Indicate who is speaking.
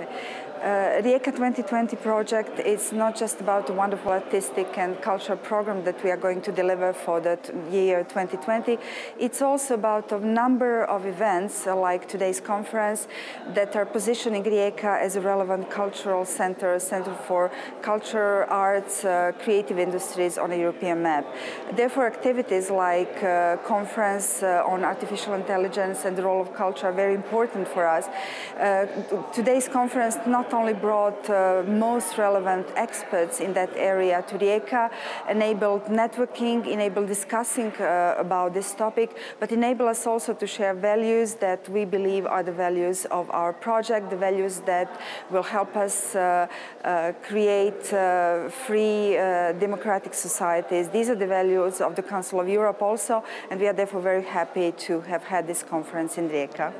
Speaker 1: Okay. Uh, Rijeka 2020 project is not just about a wonderful artistic and cultural program that we are going to deliver for the year 2020. It's also about a number of events uh, like today's conference that are positioning Rijeka as a relevant cultural center, center for culture, arts, uh, creative industries on a European map. Therefore, activities like uh, conference uh, on artificial intelligence and the role of culture are very important for us. Uh, today's conference not not only brought uh, most relevant experts in that area to Rijeka, enabled networking, enabled discussing uh, about this topic, but enabled us also to share values that we believe are the values of our project, the values that will help us uh, uh create uh, free uh, democratic societies. These are the values of the Council of Europe also, and we are therefore very happy to have had this conference in Rijeka.